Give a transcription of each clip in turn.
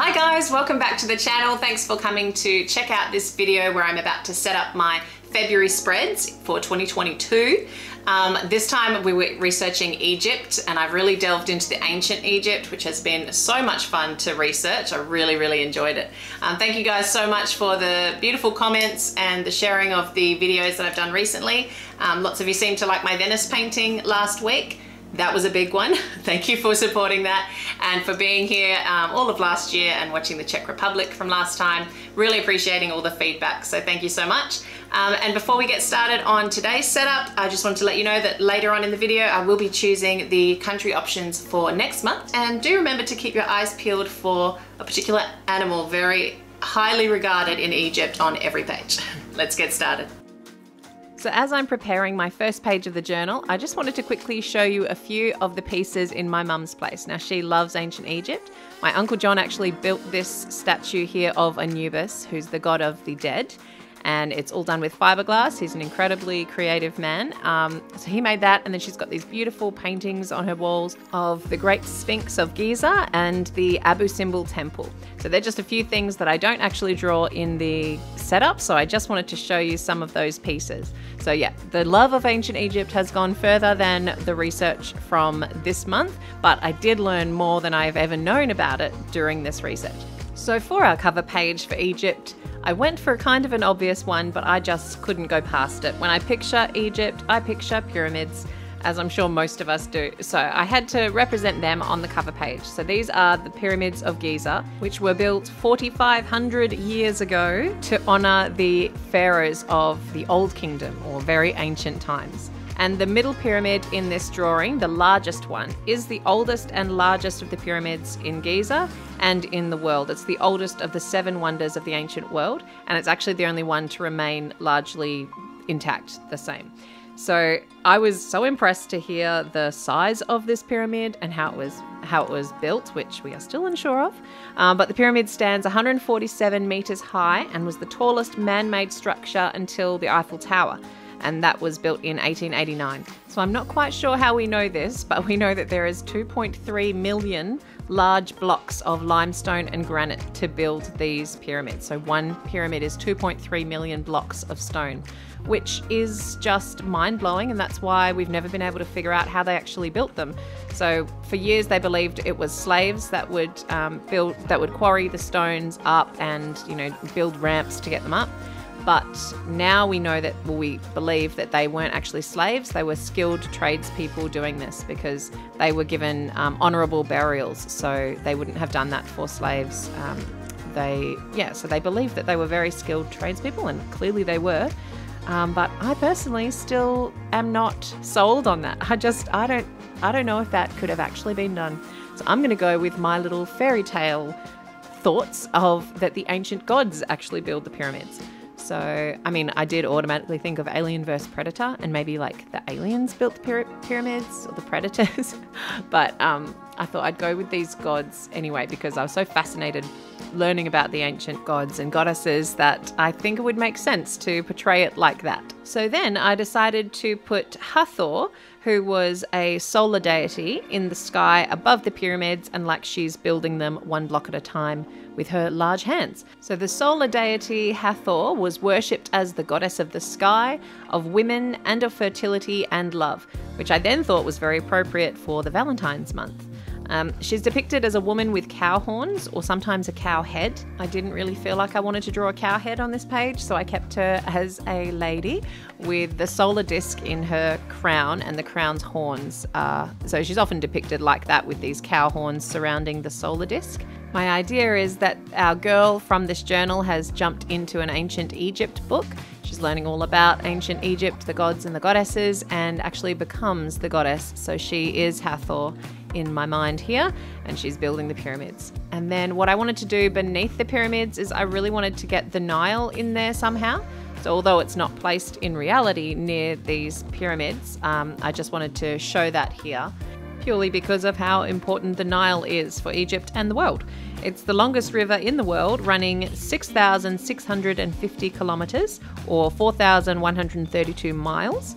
Hi guys, welcome back to the channel. Thanks for coming to check out this video where I'm about to set up my February spreads for 2022. Um, this time we were researching Egypt and I've really delved into the ancient Egypt, which has been so much fun to research. I really, really enjoyed it. Um, thank you guys so much for the beautiful comments and the sharing of the videos that I've done recently. Um, lots of you seemed to like my Venice painting last week that was a big one. Thank you for supporting that and for being here um, all of last year and watching the Czech Republic from last time. Really appreciating all the feedback, so thank you so much. Um, and before we get started on today's setup, I just wanted to let you know that later on in the video, I will be choosing the country options for next month. And do remember to keep your eyes peeled for a particular animal very highly regarded in Egypt on every page. Let's get started. So as I'm preparing my first page of the journal, I just wanted to quickly show you a few of the pieces in my mum's place. Now she loves ancient Egypt. My uncle John actually built this statue here of Anubis, who's the god of the dead and it's all done with fiberglass. He's an incredibly creative man. Um, so he made that, and then she's got these beautiful paintings on her walls of the Great Sphinx of Giza and the Abu Simbel Temple. So they're just a few things that I don't actually draw in the setup, so I just wanted to show you some of those pieces. So yeah, the love of ancient Egypt has gone further than the research from this month, but I did learn more than I've ever known about it during this research. So for our cover page for Egypt, I went for a kind of an obvious one, but I just couldn't go past it. When I picture Egypt, I picture pyramids, as I'm sure most of us do. So I had to represent them on the cover page. So these are the pyramids of Giza, which were built 4,500 years ago to honor the pharaohs of the Old Kingdom or very ancient times. And the middle pyramid in this drawing, the largest one, is the oldest and largest of the pyramids in Giza and in the world. It's the oldest of the seven wonders of the ancient world, and it's actually the only one to remain largely intact, the same. So I was so impressed to hear the size of this pyramid and how it was how it was built, which we are still unsure of. Um, but the pyramid stands 147 meters high and was the tallest man-made structure until the Eiffel Tower and that was built in 1889. So I'm not quite sure how we know this, but we know that there is 2.3 million large blocks of limestone and granite to build these pyramids. So one pyramid is 2.3 million blocks of stone, which is just mind blowing, and that's why we've never been able to figure out how they actually built them. So for years they believed it was slaves that would um, build, that would quarry the stones up and you know build ramps to get them up. But now we know that, well, we believe that they weren't actually slaves, they were skilled tradespeople doing this because they were given um, honourable burials, so they wouldn't have done that for slaves. Um, they, yeah, so they believed that they were very skilled tradespeople, and clearly they were. Um, but I personally still am not sold on that. I just, I don't, I don't know if that could have actually been done. So I'm going to go with my little fairy tale thoughts of that the ancient gods actually build the pyramids. So, I mean, I did automatically think of Alien vs. Predator and maybe like the aliens built the pyramids or the predators. but um, I thought I'd go with these gods anyway because I was so fascinated learning about the ancient gods and goddesses that I think it would make sense to portray it like that. So then I decided to put Hathor, who was a solar deity, in the sky above the pyramids and like she's building them one block at a time with her large hands. So the solar deity Hathor was worshipped as the goddess of the sky, of women, and of fertility and love, which I then thought was very appropriate for the Valentine's month. Um, she's depicted as a woman with cow horns or sometimes a cow head. I didn't really feel like I wanted to draw a cow head on this page, so I kept her as a lady with the solar disc in her crown and the crown's horns. So she's often depicted like that with these cow horns surrounding the solar disc. My idea is that our girl from this journal has jumped into an ancient Egypt book. She's learning all about ancient Egypt, the gods and the goddesses, and actually becomes the goddess. So she is Hathor in my mind here, and she's building the pyramids. And then what I wanted to do beneath the pyramids is I really wanted to get the Nile in there somehow. So although it's not placed in reality near these pyramids, um, I just wanted to show that here purely because of how important the Nile is for Egypt and the world. It's the longest river in the world, running 6,650 kilometres or 4,132 miles,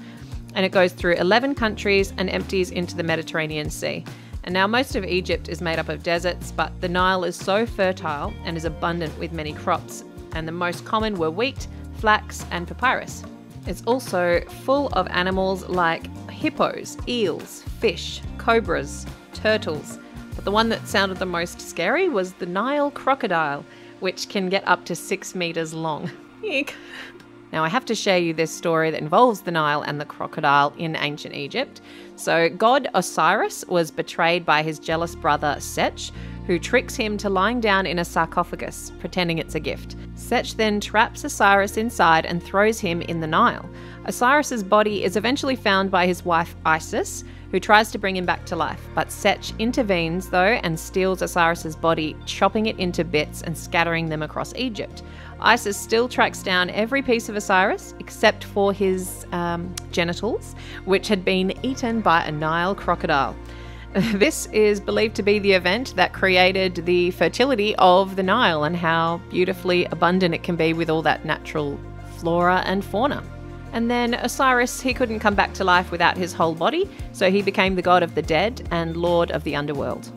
and it goes through 11 countries and empties into the Mediterranean Sea. And now most of Egypt is made up of deserts, but the Nile is so fertile and is abundant with many crops, and the most common were wheat, flax, and papyrus. It's also full of animals like hippos, eels, fish, cobras, turtles. But the one that sounded the most scary was the Nile crocodile, which can get up to six meters long. Eek. Now, I have to share you this story that involves the Nile and the crocodile in ancient Egypt. So, god Osiris was betrayed by his jealous brother Seth, who tricks him to lying down in a sarcophagus, pretending it's a gift. Seth then traps Osiris inside and throws him in the Nile. Osiris's body is eventually found by his wife Isis, who tries to bring him back to life. But Seth intervenes, though, and steals Osiris's body, chopping it into bits and scattering them across Egypt. Isis still tracks down every piece of Osiris except for his um, genitals, which had been eaten by a Nile crocodile. This is believed to be the event that created the fertility of the Nile and how beautifully abundant it can be with all that natural flora and fauna. And then Osiris, he couldn't come back to life without his whole body, so he became the god of the dead and lord of the underworld.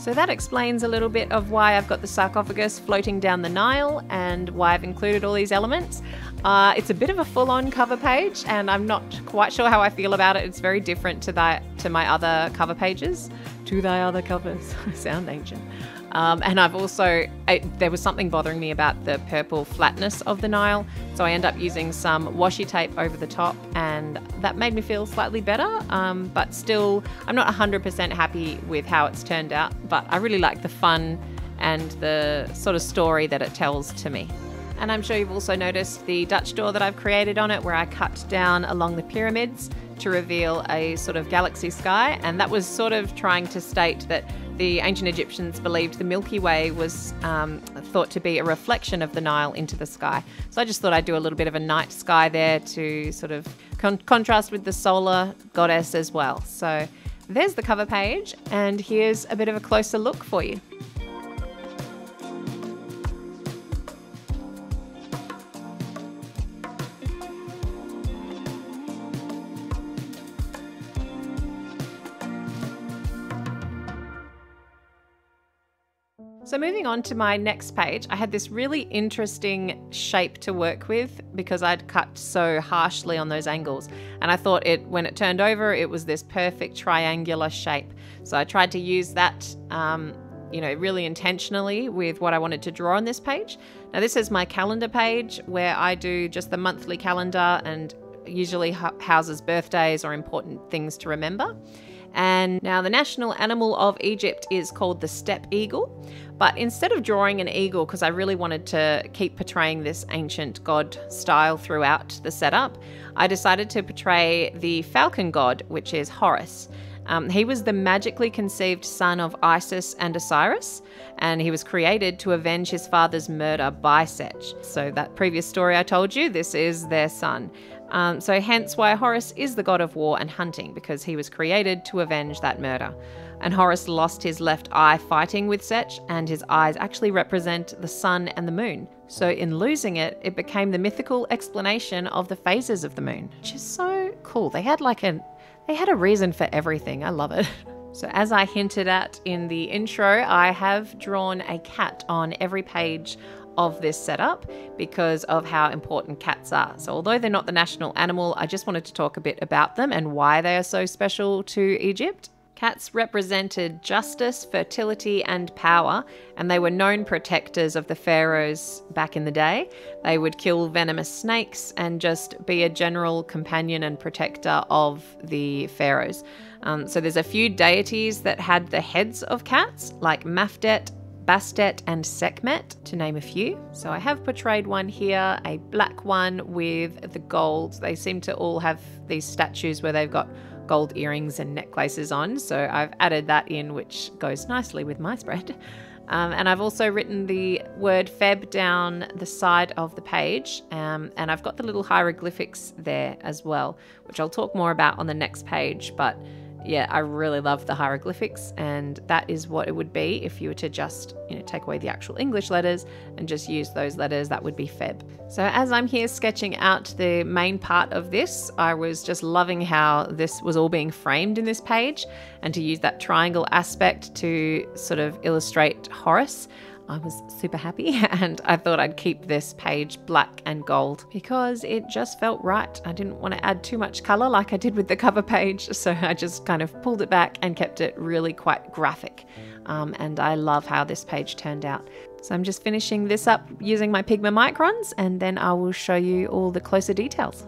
So that explains a little bit of why I've got the sarcophagus floating down the Nile and why I've included all these elements. Uh, it's a bit of a full-on cover page, and I'm not quite sure how I feel about it. It's very different to to my other cover pages. To thy other covers, sound ancient. Um, and I've also, it, there was something bothering me about the purple flatness of the Nile. So I end up using some washi tape over the top, and that made me feel slightly better. Um, but still, I'm not 100% happy with how it's turned out. But I really like the fun and the sort of story that it tells to me. And I'm sure you've also noticed the Dutch door that I've created on it, where I cut down along the pyramids to reveal a sort of galaxy sky. And that was sort of trying to state that the ancient Egyptians believed the Milky Way was um, thought to be a reflection of the Nile into the sky. So I just thought I'd do a little bit of a night sky there to sort of con- contrast with the solar goddess as well. So there's the cover page, and here's a bit of a closer look for you. So, moving on to my next page, I had this really interesting shape to work with because I'd cut so harshly on those angles. And I thought it, when it turned over, it was this perfect triangular shape. So, I tried to use that, um, you know, really intentionally with what I wanted to draw on this page. Now, this is my calendar page where I do just the monthly calendar and usually houses birthdays or important things to remember. And now the national animal of Egypt is called the steppe eagle. But instead of drawing an eagle, because I really wanted to keep portraying this ancient god style throughout the setup, I decided to portray the falcon god, which is Horus. Um, he was the magically conceived son of Isis and Osiris, and he was created to avenge his father's murder by Seth. So, that previous story I told you, this is their son. Um, so, hence why Horus is the god of war and hunting, because he was created to avenge that murder. And Horus lost his left eye fighting with Seth, and his eyes actually represent the sun and the moon. So, in losing it, it became the mythical explanation of the phases of the moon, which is so cool. They had like a they had a reason for everything. I love it. So, as I hinted at in the intro, I have drawn a cat on every page of this setup because of how important cats are. So, although they're not the national animal, I just wanted to talk a bit about them and why they are so special to Egypt. Cats represented justice, fertility, and power, and they were known protectors of the pharaohs back in the day. They would kill venomous snakes and just be a general companion and protector of the pharaohs. Um, so there's a few deities that had the heads of cats, like Mafdet Bastet and Sekhmet, to name a few. So I have portrayed one here, a black one with the gold. They seem to all have these statues where they've got gold earrings and necklaces on. So I've added that in, which goes nicely with my spread. Um, and I've also written the word Feb down the side of the page. Um, and I've got the little hieroglyphics there as well, which I'll talk more about on the next page. But yeah, I really love the hieroglyphics, and that is what it would be if you were to just, you know, take away the actual English letters and just use those letters. That would be Feb. So as I'm here sketching out the main part of this, I was just loving how this was all being framed in this page, and to use that triangle aspect to sort of illustrate Horus. I was super happy and I thought I'd keep this page black and gold because it just felt right. I didn't want to add too much color like I did with the cover page, so I just kind of pulled it back and kept it really quite graphic. Um, and I love how this page turned out. So I'm just finishing this up using my Pigma Microns and then I will show you all the closer details.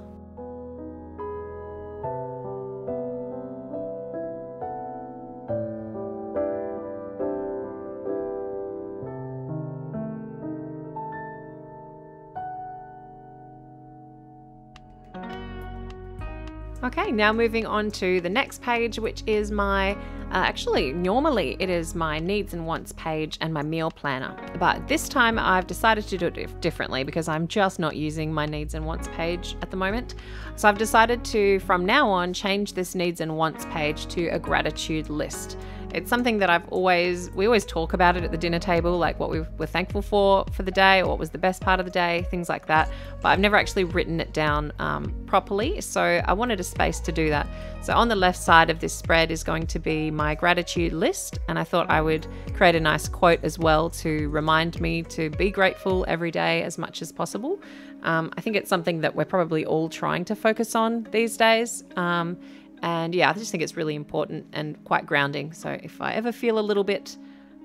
Okay, now moving on to the next page, which is my, uh, actually, normally it is my needs and wants page and my meal planner. But this time I've decided to do it differently because I'm just not using my needs and wants page at the moment. So I've decided to, from now on, change this needs and wants page to a gratitude list. It's something that I've always, we always talk about it at the dinner table, like what we were thankful for for the day or what was the best part of the day, things like that. But I've never actually written it down um, properly. So I wanted a space to do that. So on the left side of this spread is going to be my gratitude list. And I thought I would create a nice quote as well to remind me to be grateful every day as much as possible. Um, I think it's something that we're probably all trying to focus on these days. Um, and yeah, I just think it's really important and quite grounding. So if I ever feel a little bit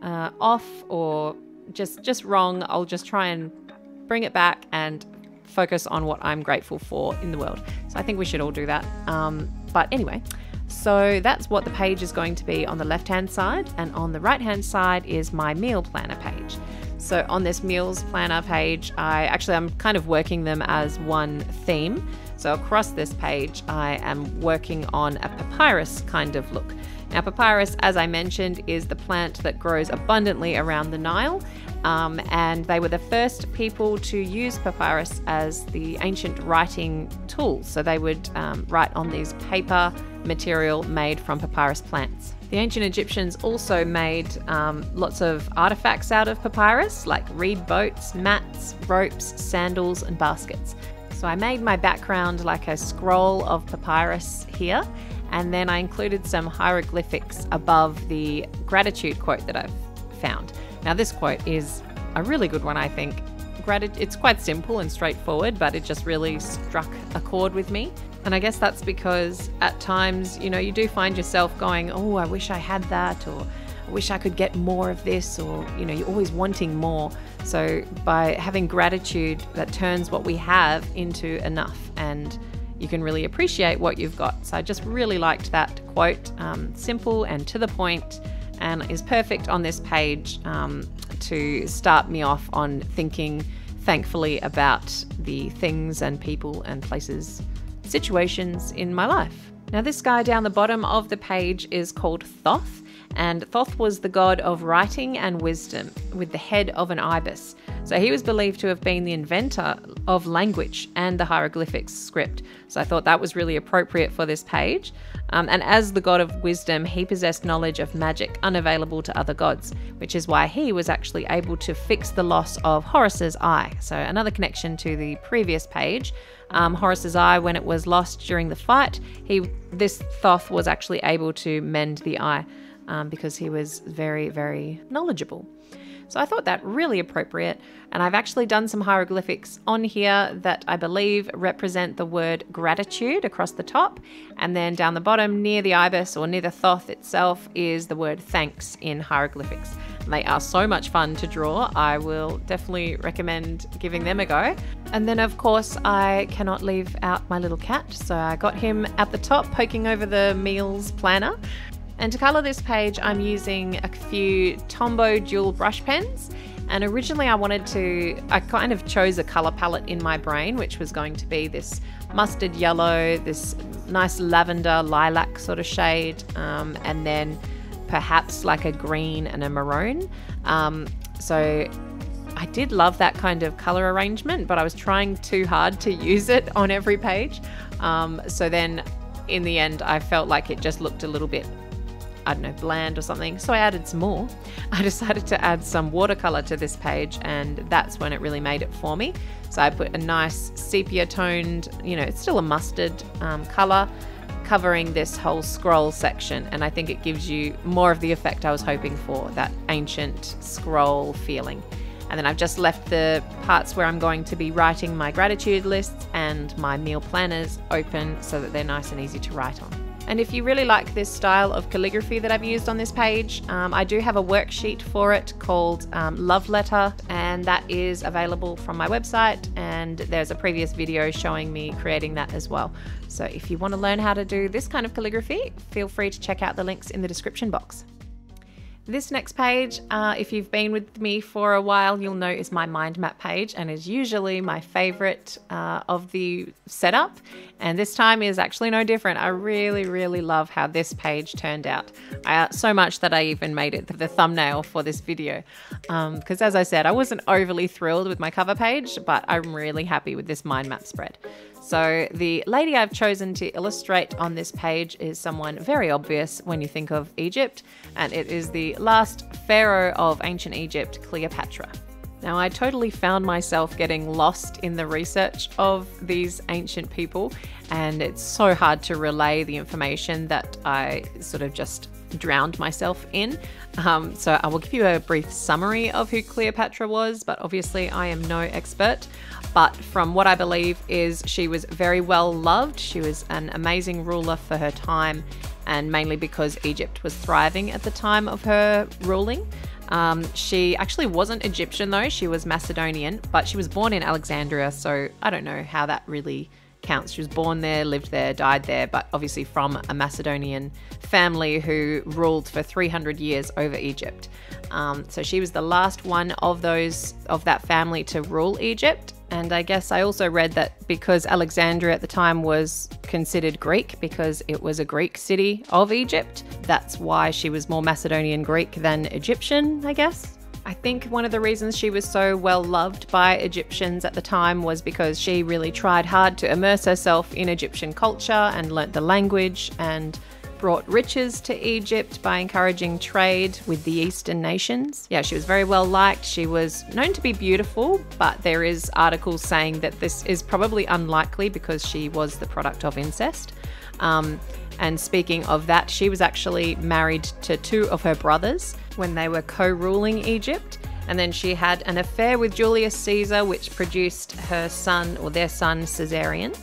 uh, off or just just wrong, I'll just try and bring it back and focus on what I'm grateful for in the world. So I think we should all do that. Um, but anyway, so that's what the page is going to be on the left hand side, and on the right hand side is my meal planner page. So on this meals planner page, I actually I'm kind of working them as one theme. So across this page, I am working on a papyrus kind of look. Now, papyrus, as I mentioned, is the plant that grows abundantly around the Nile, um, and they were the first people to use papyrus as the ancient writing tool. So they would um, write on these paper material made from papyrus plants. The ancient Egyptians also made um, lots of artifacts out of papyrus, like reed boats, mats, ropes, sandals, and baskets. So I made my background like a scroll of papyrus here, and then I included some hieroglyphics above the gratitude quote that I've found. Now, this quote is a really good one, I think. It's quite simple and straightforward, but it just really struck a chord with me. And I guess that's because at times, you know, you do find yourself going, oh, I wish I had that, or wish I could get more of this, or, you know, you're always wanting more. So by having gratitude, that turns what we have into enough and you can really appreciate what you've got. So I just really liked that quote, um, simple and to the point, and is perfect on this page um, to start me off on thinking thankfully about the things and people and places, situations in my life. Now, this guy down the bottom of the page is called Thoth and Thoth was the god of writing and wisdom, with the head of an ibis. So he was believed to have been the inventor of language and the hieroglyphics script. So I thought that was really appropriate for this page. Um, and as the god of wisdom, he possessed knowledge of magic unavailable to other gods, which is why he was actually able to fix the loss of Horus's eye. So another connection to the previous page. Um, Horus's eye, when it was lost during the fight, he this Thoth was actually able to mend the eye um, because he was very, very knowledgeable. So I thought that really appropriate. And I've actually done some hieroglyphics on here that I believe represent the word gratitude across the top. And then down the bottom, near the ibis or near the thoth itself, is the word thanks in hieroglyphics. They are so much fun to draw. I will definitely recommend giving them a go. And then, of course, I cannot leave out my little cat. So I got him at the top, poking over the meals planner. And to colour this page, I'm using a few Tombow dual brush pens. And originally I wanted to, I kind of chose a colour palette in my brain, which was going to be this mustard yellow, this nice lavender lilac sort of shade, um, and then perhaps like a green and a maroon. Um, so I did love that kind of color arrangement, but I was trying too hard to use it on every page. Um, so then in the end, I felt like it just looked a little bit I don't know, bland or something. So I added some more. I decided to add some watercolor to this page, and that's when it really made it for me. So I put a nice sepia toned, you know, it's still a mustard um, color covering this whole scroll section, and I think it gives you more of the effect I was hoping for that ancient scroll feeling. And then I've just left the parts where I'm going to be writing my gratitude lists and my meal planners open so that they're nice and easy to write on. And if you really like this style of calligraphy that I've used on this page, um, I do have a worksheet for it called um, Love Letter, and that is available from my website. And there's a previous video showing me creating that as well. So if you want to learn how to do this kind of calligraphy, feel free to check out the links in the description box. This next page, uh, if you've been with me for a while, you'll know is my mind map page and is usually my favorite uh, of the setup. And this time is actually no different. I really, really love how this page turned out. I, so much that I even made it the thumbnail for this video. Because um, as I said, I wasn't overly thrilled with my cover page, but I'm really happy with this mind map spread. So, the lady I've chosen to illustrate on this page is someone very obvious when you think of Egypt, and it is the last pharaoh of ancient Egypt, Cleopatra. Now, I totally found myself getting lost in the research of these ancient people, and it's so hard to relay the information that I sort of just drowned myself in. Um, so, I will give you a brief summary of who Cleopatra was, but obviously, I am no expert but from what I believe is she was very well loved. She was an amazing ruler for her time, and mainly because Egypt was thriving at the time of her ruling. Um, she actually wasn't Egyptian though, she was Macedonian, but she was born in Alexandria, so I don't know how that really counts. She was born there, lived there, died there, but obviously from a Macedonian family who ruled for 300 years over Egypt. Um, so she was the last one of those of that family to rule Egypt, and I guess I also read that because Alexandria at the time was considered Greek, because it was a Greek city of Egypt, that's why she was more Macedonian Greek than Egyptian, I guess. I think one of the reasons she was so well loved by Egyptians at the time was because she really tried hard to immerse herself in Egyptian culture and learnt the language and brought riches to Egypt by encouraging trade with the Eastern nations. Yeah, she was very well liked. She was known to be beautiful, but there is articles saying that this is probably unlikely because she was the product of incest. Um, and speaking of that, she was actually married to two of her brothers when they were co ruling Egypt. And then she had an affair with Julius Caesar, which produced her son or their son Caesarion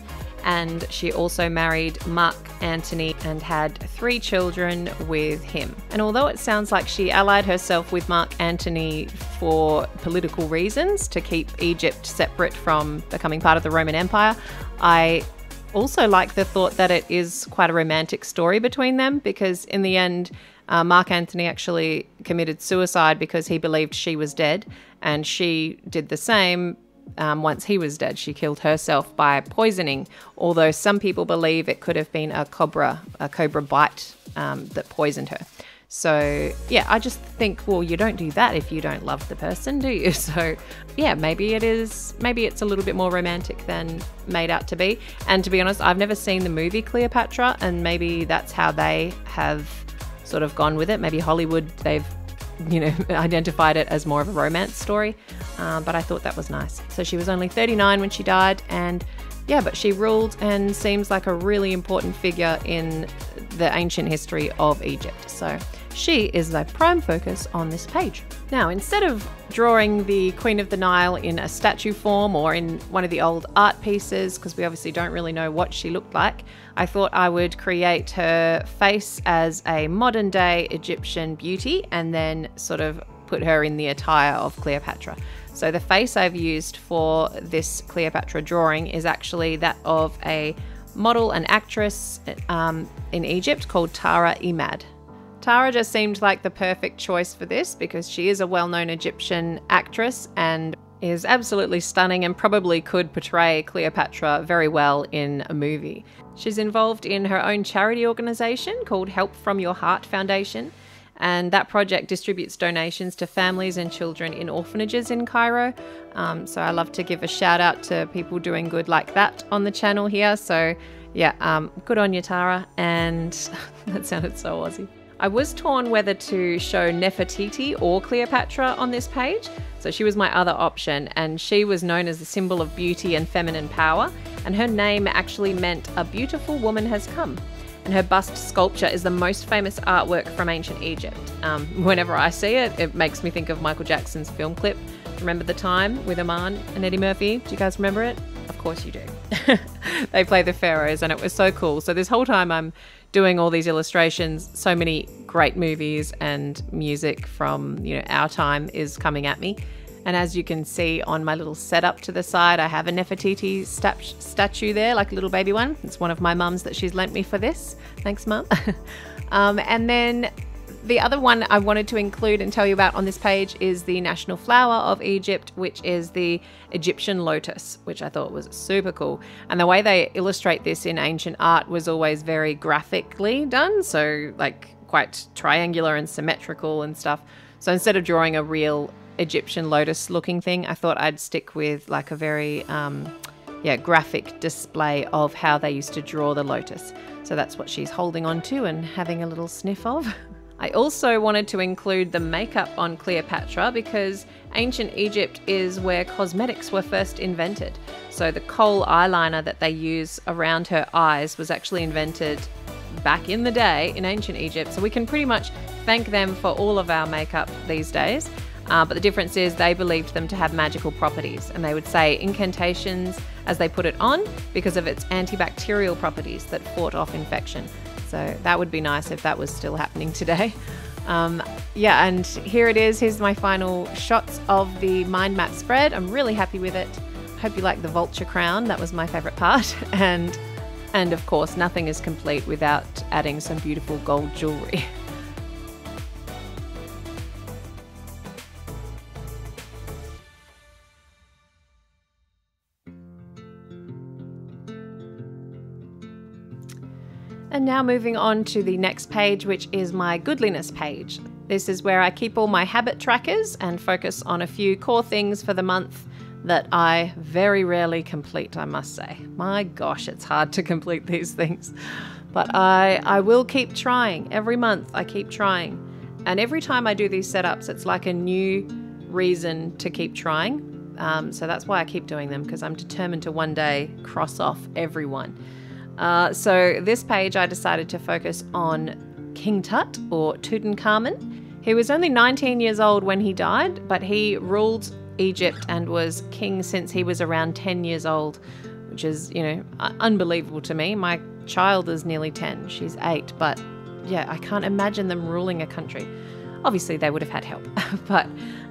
and she also married Mark Antony and had three children with him. And although it sounds like she allied herself with Mark Antony for political reasons to keep Egypt separate from becoming part of the Roman Empire, I also like the thought that it is quite a romantic story between them because in the end, uh, Mark Antony actually committed suicide because he believed she was dead, and she did the same um, once he was dead. She killed herself by poisoning, although some people believe it could have been a cobra, a cobra bite um, that poisoned her. So, yeah, I just think, well, you don't do that if you don't love the person, do you? So, yeah, maybe it is, maybe it's a little bit more romantic than made out to be. And to be honest, I've never seen the movie Cleopatra, and maybe that's how they have sort of gone with it. Maybe Hollywood, they've you know, identified it as more of a romance story. Um, but I thought that was nice. So she was only 39 when she died, and yeah, but she ruled and seems like a really important figure in the ancient history of Egypt. So she is the prime focus on this page. Now, instead of drawing the Queen of the Nile in a statue form or in one of the old art pieces, because we obviously don't really know what she looked like, I thought I would create her face as a modern day Egyptian beauty and then sort of put her in the attire of Cleopatra. So the face I've used for this Cleopatra drawing is actually that of a model and actress um, in Egypt called Tara Emad. Tara just seemed like the perfect choice for this because she is a well known Egyptian actress and is absolutely stunning and probably could portray Cleopatra very well in a movie. She's involved in her own charity organisation called Help from Your Heart Foundation, And that project distributes donations to families and children in orphanages in Cairo. Um, so I love to give a shout out to people doing good like that on the channel here. So yeah, um, good on you, Tara. And that sounded so Aussie. I was torn whether to show Nefertiti or Cleopatra on this page. So she was my other option, and she was known as the symbol of beauty and feminine power. And her name actually meant a beautiful woman has come and her bust sculpture is the most famous artwork from ancient Egypt. Um, whenever I see it, it makes me think of Michael Jackson's film clip. Remember the time with Iman and Eddie Murphy? Do you guys remember it? Of course you do. they play the pharaohs, and it was so cool. So this whole time I'm doing all these illustrations, so many great movies and music from you know our time is coming at me. And as you can see on my little setup to the side, I have a Nefertiti stat- statue there, like a little baby one. It's one of my mums that she's lent me for this. Thanks, mum. um, and then the other one I wanted to include and tell you about on this page is the national flower of Egypt, which is the Egyptian lotus, which I thought was super cool. And the way they illustrate this in ancient art was always very graphically done, so like quite triangular and symmetrical and stuff. So instead of drawing a real Egyptian lotus looking thing, I thought I'd stick with like a very um, yeah graphic display of how they used to draw the lotus. So that's what she's holding on to and having a little sniff of. I also wanted to include the makeup on Cleopatra because ancient Egypt is where cosmetics were first invented. So the kohl eyeliner that they use around her eyes was actually invented back in the day in ancient Egypt. So we can pretty much thank them for all of our makeup these days. Uh, but the difference is they believed them to have magical properties, and they would say incantations as they put it on because of its antibacterial properties that fought off infection. So that would be nice if that was still happening today. Um, yeah, and here it is. Here's my final shots of the mind map spread. I'm really happy with it. Hope you like the vulture crown. That was my favorite part. And and of course, nothing is complete without adding some beautiful gold jewelry. And now moving on to the next page, which is my goodliness page. This is where I keep all my habit trackers and focus on a few core things for the month that I very rarely complete, I must say. My gosh, it's hard to complete these things. But I, I will keep trying. Every month, I keep trying. And every time I do these setups, it's like a new reason to keep trying. Um, so that's why I keep doing them because I'm determined to one day cross off everyone. Uh, so this page I decided to focus on King Tut or Tutankhamun. He was only 19 years old when he died, but he ruled Egypt and was king since he was around 10 years old, which is, you know, unbelievable to me. My child is nearly 10, she's 8, but yeah, I can't imagine them ruling a country. Obviously, they would have had help, but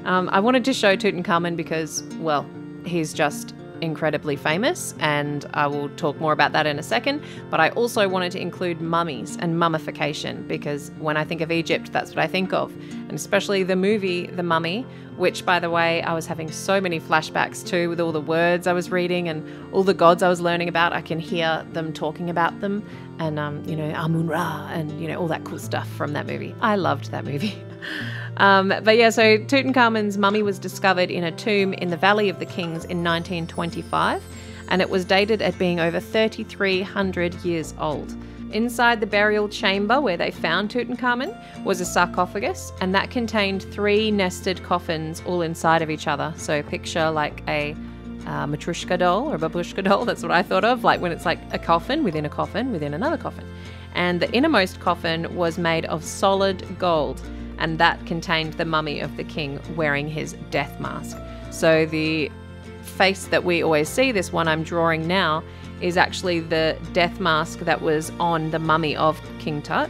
um, I wanted to show Tutankhamun because, well, he's just incredibly famous, and I will talk more about that in a second. But I also wanted to include mummies and mummification because when I think of Egypt, that's what I think of. And especially the movie The Mummy, which, by the way, I was having so many flashbacks to with all the words I was reading and all the gods I was learning about. I can hear them talking about them and, um, you know, Amun Ra and, you know, all that cool stuff from that movie. I loved that movie. Um, but yeah, so Tutankhamun's mummy was discovered in a tomb in the Valley of the Kings in 1925, and it was dated at being over 3,300 years old. Inside the burial chamber where they found Tutankhamun was a sarcophagus, and that contained three nested coffins all inside of each other. So picture like a uh, Matryoshka doll or babushka doll. That's what I thought of, like when it's like a coffin within a coffin within another coffin. And the innermost coffin was made of solid gold and that contained the mummy of the king wearing his death mask. So the face that we always see, this one I'm drawing now, is actually the death mask that was on the mummy of King Tut.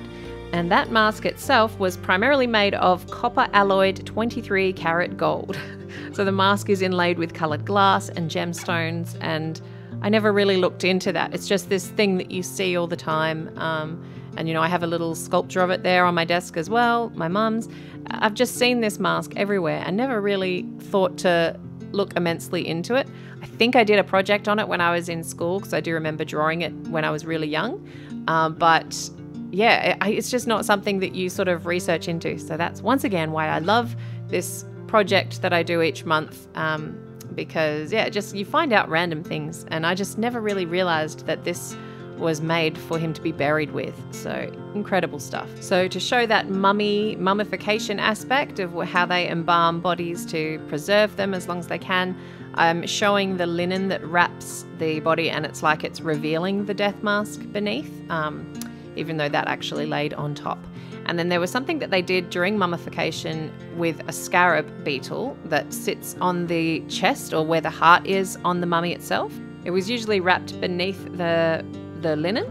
And that mask itself was primarily made of copper alloyed 23 karat gold. so the mask is inlaid with coloured glass and gemstones, and I never really looked into that. It's just this thing that you see all the time. Um, and, you know, I have a little sculpture of it there on my desk as well, my mum's. I've just seen this mask everywhere and never really thought to look immensely into it. I think I did a project on it when I was in school because I do remember drawing it when I was really young. Um, but yeah, it's just not something that you sort of research into. So that's once again why I love this project that I do each month. Um, because yeah, just you find out random things, and I just never really realized that this was made for him to be buried with. So incredible stuff. So to show that mummy mummification aspect of how they embalm bodies to preserve them as long as they can, I'm showing the linen that wraps the body, and it's like it's revealing the death mask beneath, um, even though that actually laid on top. And then there was something that they did during mummification with a scarab beetle that sits on the chest or where the heart is on the mummy itself. It was usually wrapped beneath the the linen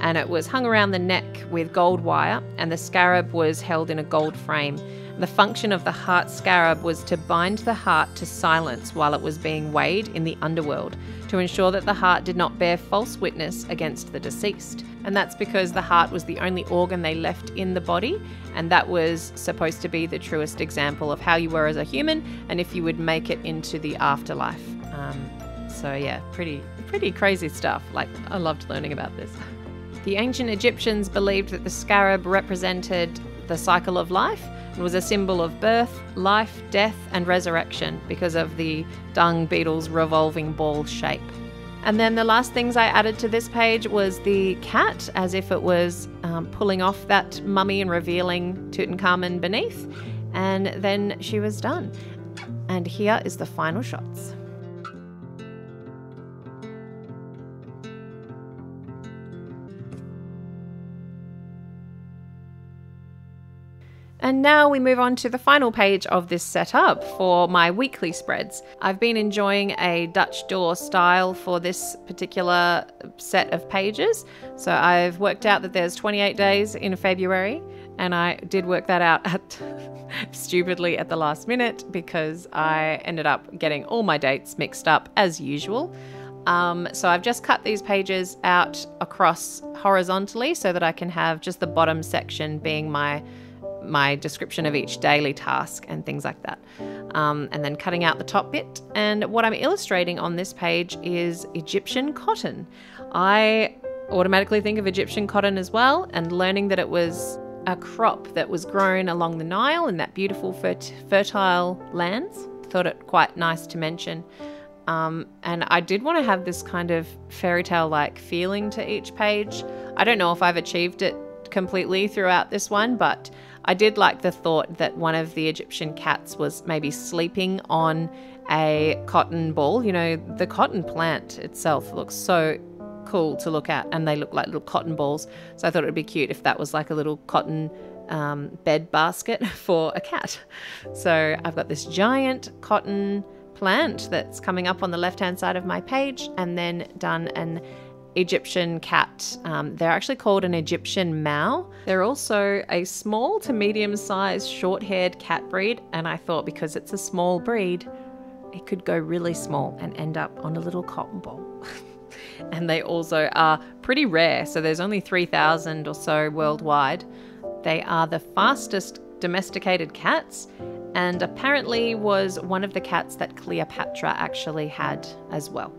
and it was hung around the neck with gold wire and the scarab was held in a gold frame. The function of the heart scarab was to bind the heart to silence while it was being weighed in the underworld to ensure that the heart did not bear false witness against the deceased. And that's because the heart was the only organ they left in the body, and that was supposed to be the truest example of how you were as a human and if you would make it into the afterlife. Um, so yeah, pretty pretty crazy stuff. Like I loved learning about this. The ancient Egyptians believed that the scarab represented the cycle of life and was a symbol of birth, life, death, and resurrection because of the dung beetle's revolving ball shape. And then the last things I added to this page was the cat, as if it was um, pulling off that mummy and revealing Tutankhamun beneath. And then she was done. And here is the final shots. And now we move on to the final page of this setup for my weekly spreads. I've been enjoying a Dutch door style for this particular set of pages. So I've worked out that there's 28 days in February, and I did work that out at stupidly at the last minute because I ended up getting all my dates mixed up as usual. Um, so I've just cut these pages out across horizontally so that I can have just the bottom section being my my description of each daily task and things like that. Um, and then cutting out the top bit. And what I'm illustrating on this page is Egyptian cotton. I automatically think of Egyptian cotton as well, and learning that it was a crop that was grown along the Nile in that beautiful fert- fertile lands. Thought it quite nice to mention. Um, and I did want to have this kind of fairy tale like feeling to each page. I don't know if I've achieved it completely throughout this one, but I did like the thought that one of the Egyptian cats was maybe sleeping on a cotton ball. You know, the cotton plant itself looks so cool to look at, and they look like little cotton balls. So I thought it would be cute if that was like a little cotton um, bed basket for a cat. So I've got this giant cotton plant that's coming up on the left hand side of my page, and then done an Egyptian cat. Um, they're actually called an Egyptian Mau. They're also a small to medium sized short haired cat breed, and I thought because it's a small breed, it could go really small and end up on a little cotton ball. and they also are pretty rare, so there's only 3,000 or so worldwide. They are the fastest domesticated cats and apparently was one of the cats that Cleopatra actually had as well.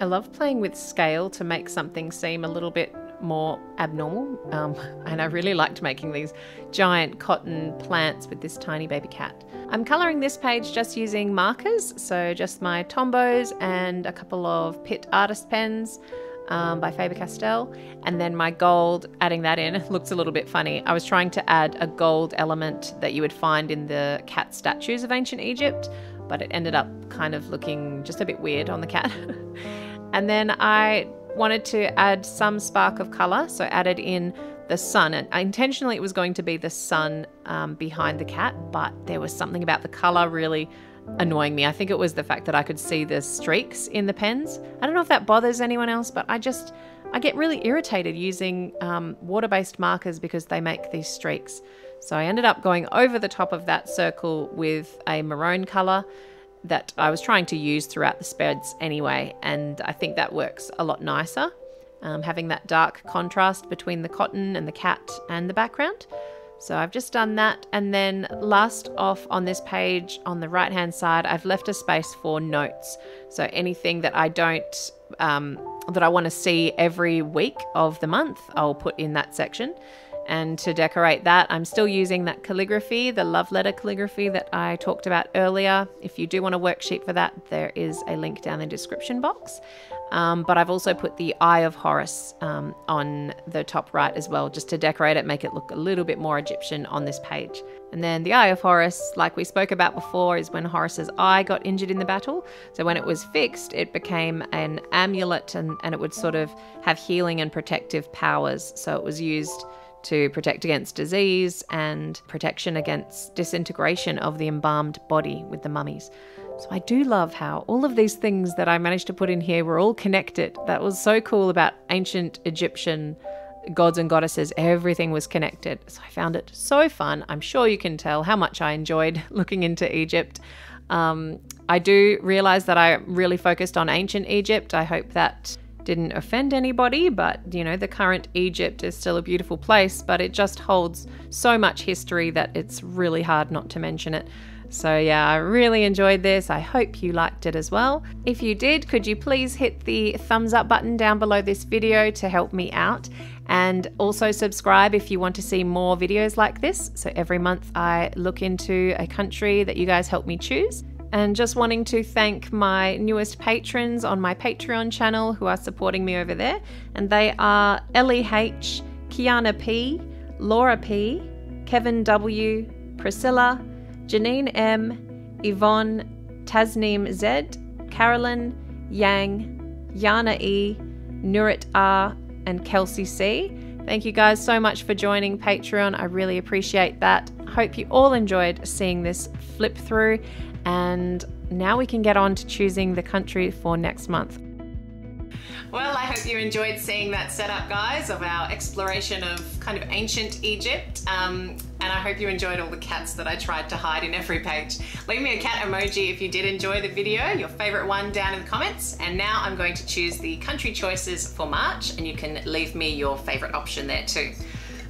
I love playing with scale to make something seem a little bit more abnormal. Um, and I really liked making these giant cotton plants with this tiny baby cat. I'm colouring this page just using markers, so just my Tombos and a couple of Pitt Artist pens um, by Faber-Castell, and then my gold, adding that in, looks a little bit funny. I was trying to add a gold element that you would find in the cat statues of ancient Egypt, but it ended up kind of looking just a bit weird on the cat. and then I wanted to add some spark of color, so added in the sun. And intentionally, it was going to be the sun um, behind the cat, but there was something about the color really annoying me. I think it was the fact that I could see the streaks in the pens. I don't know if that bothers anyone else, but I just I get really irritated using um, water-based markers because they make these streaks. So I ended up going over the top of that circle with a maroon color that I was trying to use throughout the spreads anyway, and I think that works a lot nicer, um, having that dark contrast between the cotton and the cat and the background. So I've just done that, and then last off on this page on the right hand side, I've left a space for notes. So anything that I don't, um, that I want to see every week of the month, I'll put in that section. And to decorate that, I'm still using that calligraphy, the love letter calligraphy that I talked about earlier. If you do want a worksheet for that, there is a link down in the description box. Um, but I've also put the Eye of Horus um, on the top right as well, just to decorate it, make it look a little bit more Egyptian on this page. And then the Eye of Horus, like we spoke about before, is when Horus's eye got injured in the battle. So when it was fixed, it became an amulet and, and it would sort of have healing and protective powers. So it was used to protect against disease and protection against disintegration of the embalmed body with the mummies. So I do love how all of these things that I managed to put in here were all connected. That was so cool about ancient Egyptian gods and goddesses. Everything was connected. So I found it so fun. I'm sure you can tell how much I enjoyed looking into Egypt. Um, I do realize that I really focused on ancient Egypt. I hope that didn't offend anybody, but you know, the current Egypt is still a beautiful place, but it just holds so much history that it's really hard not to mention it. So, yeah, I really enjoyed this. I hope you liked it as well. If you did, could you please hit the thumbs up button down below this video to help me out? And also subscribe if you want to see more videos like this. So, every month I look into a country that you guys help me choose. And just wanting to thank my newest patrons on my Patreon channel who are supporting me over there. And they are Ellie H, Kiana P, Laura P, Kevin W, Priscilla, Janine M, Yvonne, Tasneem Z, Carolyn, Yang, Yana E, Nurit R, and Kelsey C. Thank you guys so much for joining Patreon. I really appreciate that. Hope you all enjoyed seeing this flip through, and now we can get on to choosing the country for next month. Well, I hope you enjoyed seeing that setup, guys, of our exploration of kind of ancient Egypt. Um, and I hope you enjoyed all the cats that I tried to hide in every page. Leave me a cat emoji if you did enjoy the video, your favorite one down in the comments. And now I'm going to choose the country choices for March, and you can leave me your favorite option there too.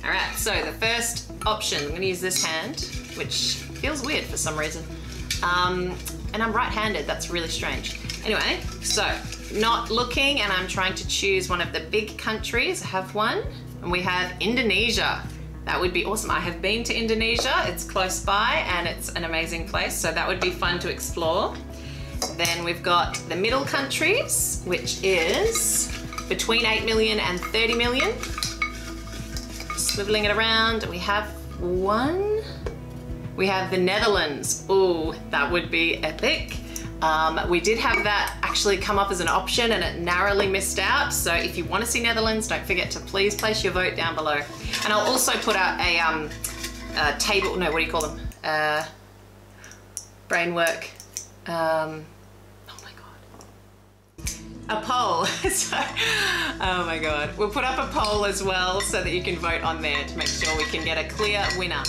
All right, so the first option, I'm gonna use this hand, which feels weird for some reason. Um, and I'm right-handed, that's really strange. Anyway, so not looking and I'm trying to choose one of the big countries. I have one and we have Indonesia. That would be awesome. I have been to Indonesia. It's close by and it's an amazing place. So that would be fun to explore. Then we've got the middle countries, which is between 8 million and 30 million. Swiveling it around. We have one. We have the Netherlands. Oh, that would be epic. Um, we did have that actually come up as an option and it narrowly missed out. So if you want to see Netherlands, don't forget to please place your vote down below. And I'll also put out a, um, a table, no, what do you call them? Uh, brain work. Um, oh my God. A poll. so, oh my God. We'll put up a poll as well so that you can vote on there to make sure we can get a clear winner.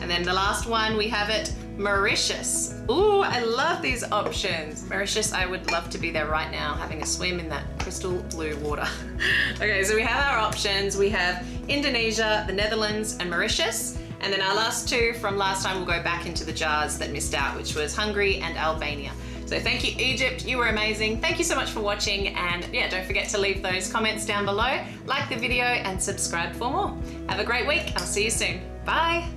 And then the last one, we have it Mauritius. Ooh, I love these options. Mauritius, I would love to be there right now having a swim in that crystal blue water. okay, so we have our options. We have Indonesia, the Netherlands, and Mauritius. And then our last two from last time will go back into the jars that missed out, which was Hungary and Albania. So thank you, Egypt. You were amazing. Thank you so much for watching. And yeah, don't forget to leave those comments down below, like the video, and subscribe for more. Have a great week. I'll see you soon. Bye.